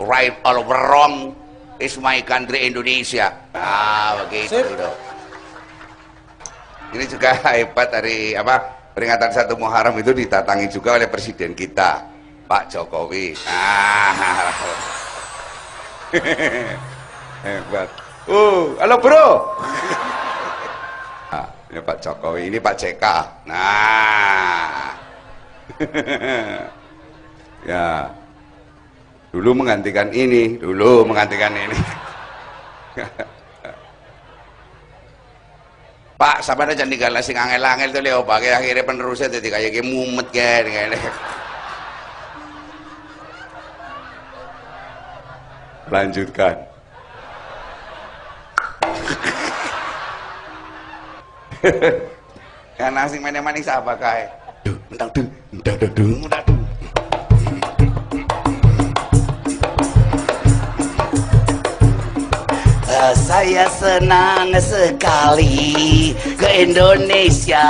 right all wrong is my country Indonesia. Ah begitu Sip. itu. Ini juga hebat dari apa peringatan satu Muharram itu didatangi juga oleh presiden kita Pak Jokowi. Ah. Hebat. Uh halo bro. Ah, ini Pak Jokowi ini Pak JK. Nah. Ya dulu menggantikan ini dulu menggantikan ini. Pak, sampai aja tinggal sing angel-angel tuh leo? Pakai akhirnya penerusnya jadi kayak kayak mumet kayak kayak Lanjutkan. Karena sing mana manis apa kae? Duh, mentang duh, mentang saya senang sekali. Ke Indonesia.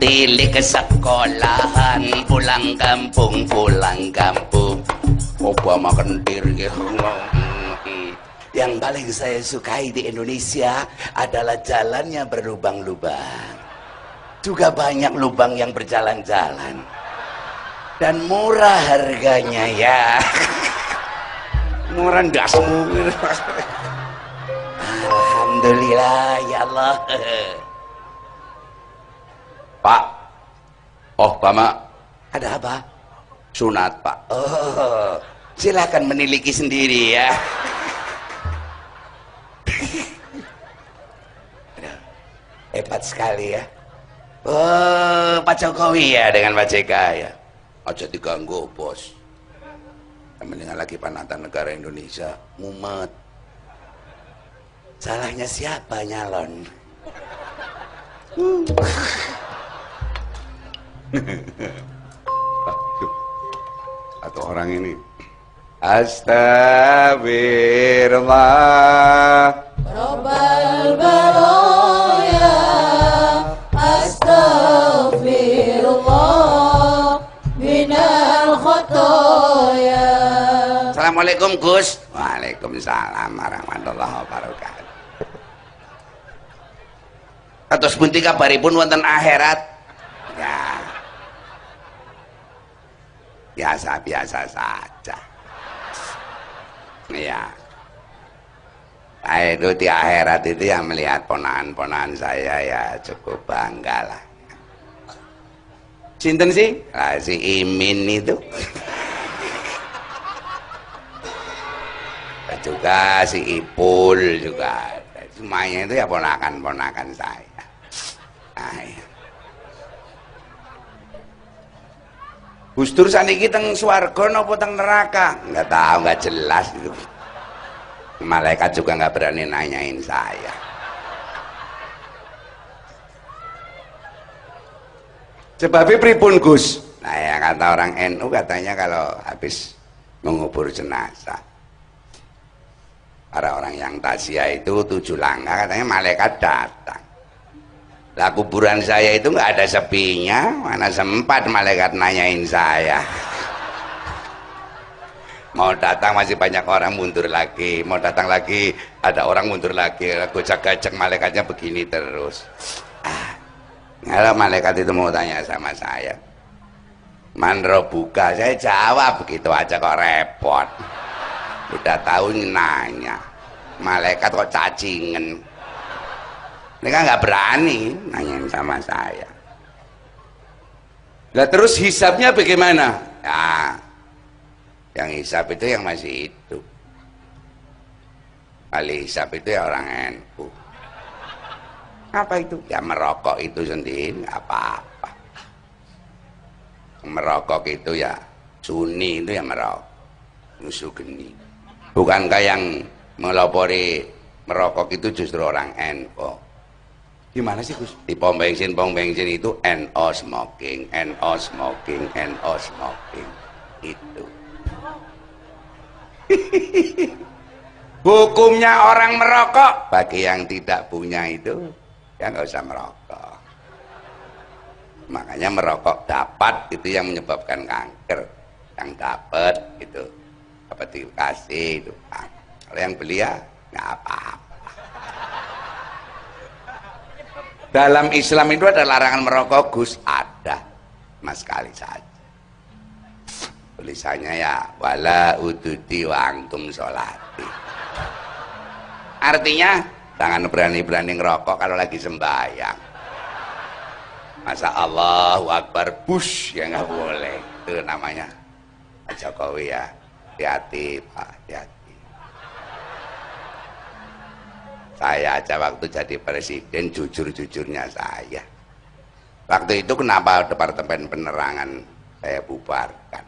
Tilik ke sekolahan Pulang kampung, pulang kampung. Obama kentir gitu Yang paling saya sukai di Indonesia adalah jalannya berlubang-lubang. Juga banyak lubang yang berjalan-jalan. Dan murah harganya ya. Murah dasmu Alhamdulillah ya Allah. Pak. Oh Bama Ada apa? Sunat Pak. Oh Silakan meniliki sendiri ya. Hebat sekali ya. Oh Pak Jokowi ya dengan Pak JK ya. Aja diganggu bos. Mendingan lagi panatan negara Indonesia mumet salahnya siapa nyalon? Atau orang ini. Astagfirullah Rabbal baraya Astaghfirullah. Minal khotoya. Assalamualaikum Gus. Waalaikumsalam warahmatullahi wabarakatuh Atus bunti kabaripun wonten akhirat. Ya. Biasa-biasa saja. Ya. Nah, itu di akhirat itu yang melihat ponakan-ponakan saya ya cukup bangga lah. Sinten sih? Lah si Imin itu. Juga si Ipul juga. Semuanya itu ya ponakan-ponakan saya nah, ya. Gus Dur saniki teng swarga napa teng neraka? Nggak tahu nggak jelas itu. Malaikat juga nggak berani nanyain saya. Sebabnya pripun Gus? Nah ya kata orang NU katanya kalau habis mengubur jenazah. Para orang yang tasya itu tujuh langkah katanya malaikat datang lah kuburan saya itu nggak ada sepinya. Mana sempat malaikat nanyain saya. Mau datang masih banyak orang mundur lagi. Mau datang lagi ada orang mundur lagi. Gojek-gajek malaikatnya begini terus. Ah, kalau malaikat itu mau tanya sama saya manro buka? Saya jawab begitu aja kok repot. Udah tahu nanya malaikat kok cacingen mereka nggak berani nanyain sama saya. Lah terus hisapnya bagaimana? Ya yang hisap itu yang masih hidup. Kali hisap itu ya orang NU apa itu? Ya merokok itu sendiri apa-apa. Merokok itu ya sunni itu ya merokok. Musuh geni. Bukankah yang melopori merokok itu justru orang NO gimana sih Gus? Di pom bensin pom bensin itu NO smoking NO smoking NO smoking. Itu. Hukumnya orang merokok. Bagi yang tidak punya itu ya nggak usah merokok. Makanya merokok dapat itu yang menyebabkan kanker. Yang dapat itu. Apa dikasih itu. Pak. kalau yang beli ya nggak apa-apa dalam Islam itu ada larangan merokok Gus? Ada. Mas sekali saja. Tulisannya ya wala ududi wa antum sholati. Artinya jangan berani-berani ngerokok kalau lagi sembahyang. Masa Allahu Akbar bush ya nggak boleh. Itu namanya Pak Jokowi ya. Hati-hati Pak hati-hati saya aja waktu jadi presiden jujur-jujurnya saya waktu itu kenapa departemen penerangan saya bubarkan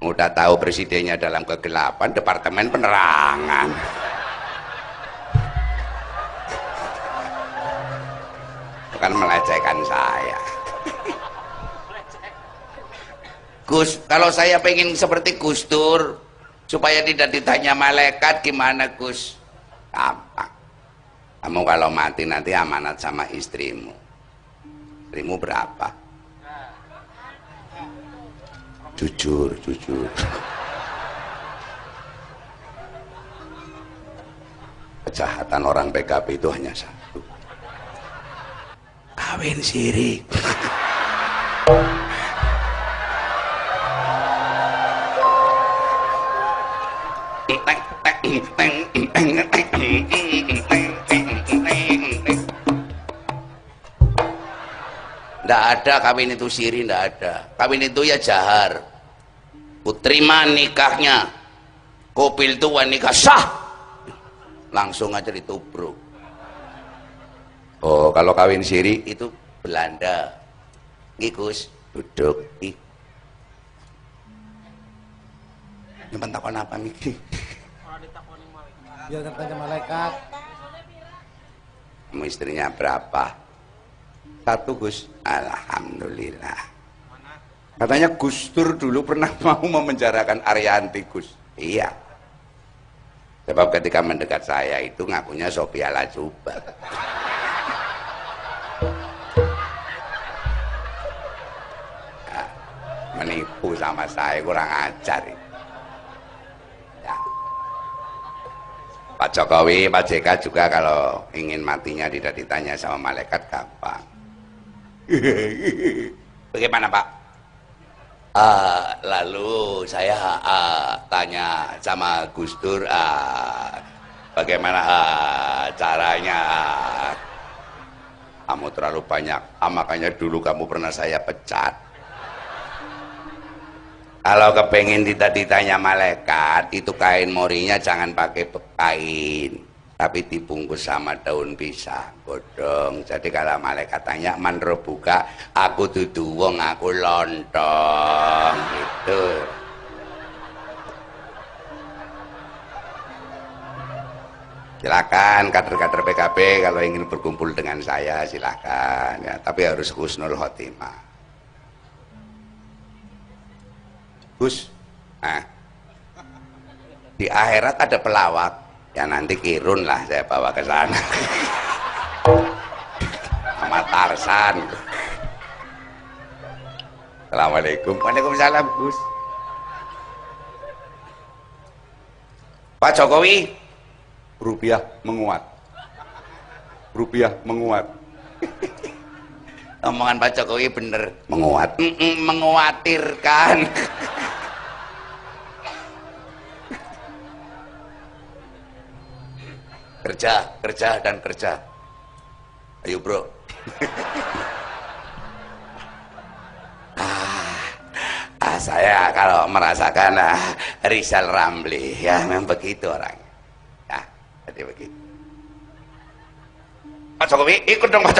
udah tahu presidennya dalam kegelapan departemen penerangan bukan melecehkan saya Gus, kalau saya pengen seperti Gus Dur supaya tidak ditanya malaikat gimana Gus? Gampang. Kamu kalau mati nanti amanat sama istrimu. Istrimu berapa? Jujur, jujur. Kejahatan orang PKB itu hanya satu. Kawin siri. Ada kawin itu siri, tidak ada. Kawin itu ya jahar. Kuterima nikahnya. Kopil itu nikah sah. Langsung aja ditubruk. Oh, kalau kawin siri itu Belanda. Ngikus, duduk. Ih. Takon apa Miki? biar katanya malaikat Kamu istrinya berapa? Satu Gus. Alhamdulillah. Katanya Gus Dur dulu pernah mau memenjarakan Arianti Gus. Iya. Sebab ketika mendekat saya itu ngakunya Sophia Lajuba. Ya, menipu sama saya kurang ajar. Ya. Pak Jokowi, Pak JK juga kalau ingin matinya tidak ditanya sama malaikat gampang. Bagaimana Pak? Ah, lalu saya ah, tanya sama Gus Dur ah, bagaimana ah, caranya? Kamu terlalu banyak ah, makanya dulu kamu pernah saya pecat. Kalau kepengen ditanya malaikat itu kain morinya jangan pakai kain tapi dibungkus sama daun pisang bodong jadi kalau malaikat tanya manro buka? Aku dudu wong aku lontong gitu. Silakan kader-kader PKB kalau ingin berkumpul dengan saya silakan. Ya tapi harus husnul khotimah. Gus nah, di akhirat ada pelawak ya nanti kirun lah saya bawa ke sana. Sama Tarsan. Assalamualaikum. Waalaikumsalam Gus. Pak Jokowi rupiah menguat. Rupiah menguat. Omongan Pak Jokowi bener. Menguat. Mm, mm, menguatirkan kerja kerja dan kerja. Ayo bro. Ah, ah, saya kalau merasakan ah, Rizal Ramli ya memang begitu orangnya. Ya jadi begitu. Pak Jokowi ikut dong Pak